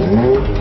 Música